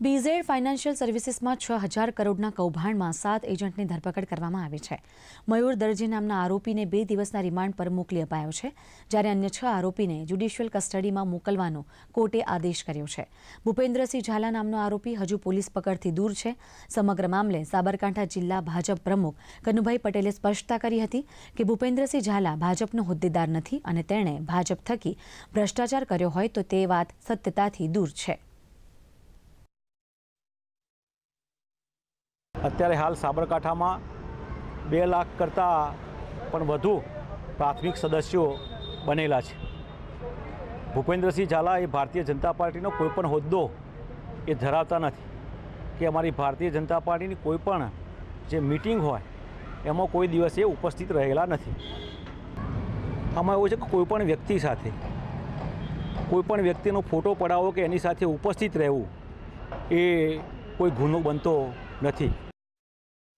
BZ financial સર્વિસીસમાં છ હજાર કરોડના કૌભાંડમાં સાત એજન્ટની ધરપકડ કરવામાં આવી છે. મયુર દરજી નામના આરોપીને બે દિવસના રિમાન્ડ પર મોકલી અપાયો છે, જ્યારે અન્ય છ આરોપીને જ્યુડિશિયલ કસ્ટડીમાં મોકલવાનો કોર્ટે આદેશ કર્યો છે. ભૂપેન્દ્રસિંહ ઝાલા નામનો આરોપી હજુ પોલીસ પકડથી દૂર છે. સમગ્ર મામલે સાબરકાંઠા જિલ્લા ભાજપ પ્રમુખ કનુભાઈ પટેલે સ્પષ્ટતા કરી હતી કે ભૂપેન્દ્રસિંહ ઝાલા ભાજપનો હોદ્દેદાર નથી અને તેણે ભાજપ થકી ભ્રષ્ટાચાર કર્યો હોય તો તે વાત સત્યતાથી દૂર છે. અત્યારે હાલ સાબરકાંઠામાં બે લાખ કરતાં પણ વધુ પ્રાથમિક સદસ્યો બનેલા છે. ભૂપેન્દ્રસિંહ ઝાલા એ ભારતીય જનતા પાર્ટીનો કોઈપણ હોદ્દો એ ધરાવતા નથી. કે અમારી ભારતીય જનતા પાર્ટીની કોઈ પણ જે મિટિંગ હોય, એમાં કોઈ દિવસ એ ઉપસ્થિત રહેલા નથી. આમાં એવું છે કે કોઈ પણ વ્યક્તિ સાથે, કોઈપણ વ્યક્તિનો ફોટો પડાવો કે એની સાથે ઉપસ્થિત રહેવું એ કોઈ ગુનો બનતો નથી.